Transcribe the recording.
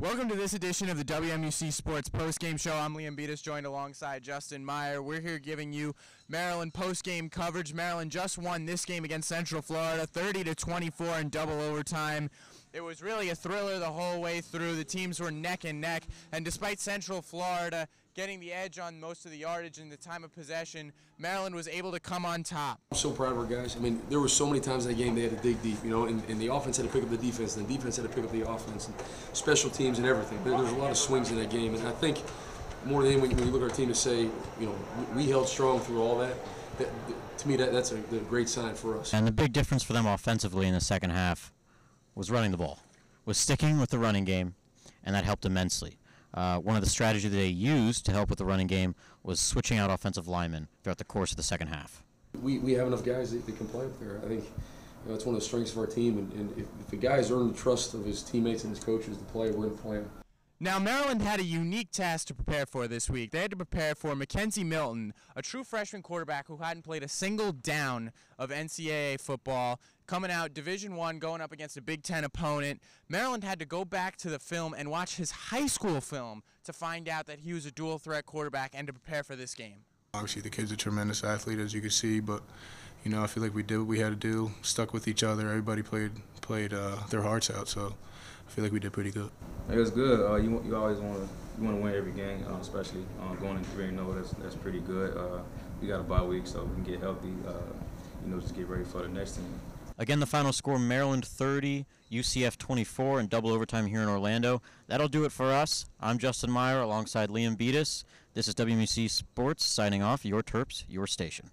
Welcome to this edition of the WMUC Sports Postgame Show. I'm Liam Beatus, joined alongside Justin Meyer. We're here giving you Maryland postgame coverage. Maryland just won this game against Central Florida, 30 to 24 in double overtime. It was really a thriller the whole way through. The teams were neck and neck, and despite Central Florida getting the edge on most of the yardage and the time of possession, Maryland was able to come on top. I'm so proud of our guys. I mean, there were so many times in that game they had to dig deep, you know, and, and the offense had to pick up the defense, and the defense had to pick up the offense, and special teams and everything. There, there's a lot of swings in that game, and I think more than anything, when you look at our team to say, you know, we, we held strong through all that, that, to me, that, that's a, a great sign for us. And the big difference for them offensively in the second half was running the ball, was sticking with the running game, and that helped immensely. Uh, one of the strategies they used to help with the running game was switching out offensive linemen throughout the course of the second half. We, we have enough guys that, that can play up there. I think you know, that's one of the strengths of our team, and, and if, if the guys earn the trust of his teammates and his coaches to play, we're going to play them. Now, Maryland had a unique task to prepare for this week. They had to prepare for McKenzie Milton, a true freshman quarterback who hadn't played a single down of NCAA football, coming out Division One, going up against a Big Ten opponent. Maryland had to go back to the film and watch his high school film to find out that he was a dual threat quarterback and to prepare for this game. Obviously, the kid's a tremendous athlete, as you can see, but you know, I feel like we did what we had to do, stuck with each other. Everybody played played uh, their hearts out, so I feel like we did pretty good. It was good. Uh, you you always want to you want to win every game, uh, especially uh, going in three and zero. That's that's pretty good. Uh, we got a bye week, so we can get healthy. Uh, you know, just get ready for the next team. Again, the final score Maryland 30, UCF 24 in double overtime here in Orlando. That'll do it for us. I'm Justin Meyer alongside Liam Beatus. This is WMUC Sports signing off. Your Terps, your station.